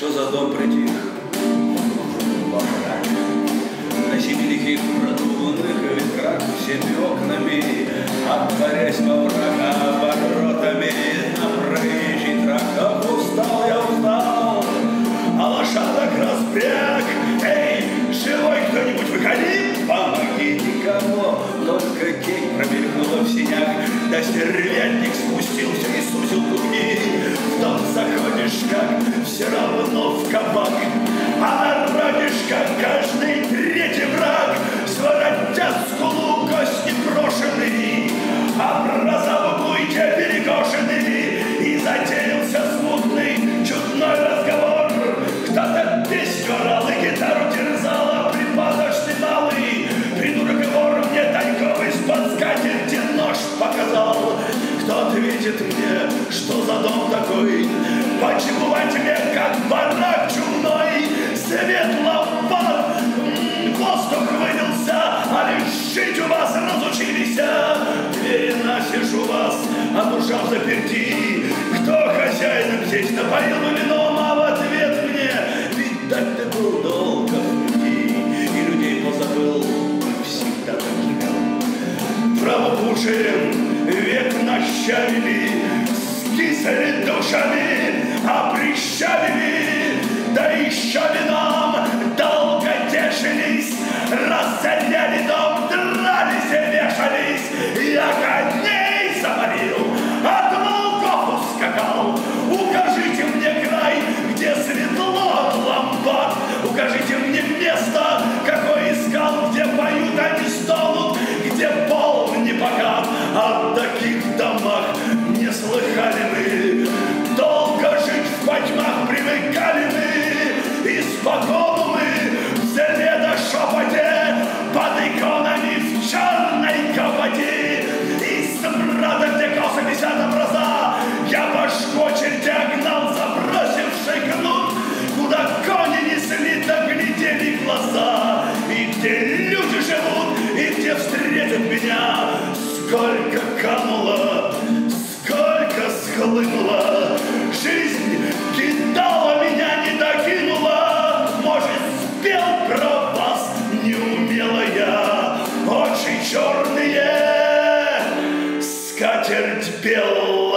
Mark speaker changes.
Speaker 1: что за дом притих. На семи лихих продуманных ветрах всеми окнами, Отворясь во врага оборотами, На проезжий трактор устал я устал, А лошадок распряг. Эй, живой кто-нибудь, выходи, помоги никому, Только тень промелькнула в синях, Да стервятник спустился и сузил круги. В дом заходишь, как все равно Ответит мне, что за дом такой? Почему во тьме, как барак чумной, Свет лампад, воздух вылился, А лишь жить у вас разучились. Двери настежь у вас, а душа заперти. Кто хозяином здесь напоил бы вином, а в ответ мне, видать, ты был долго в пути, и людей позабыл, всегда так живем. Правопушием век Şerli, liseli doşanı сколько кануло, сколько схлынуло. Жизнь кидала меня, не докинула, может, спел про вас неумелая, очи черные, скатерть белая.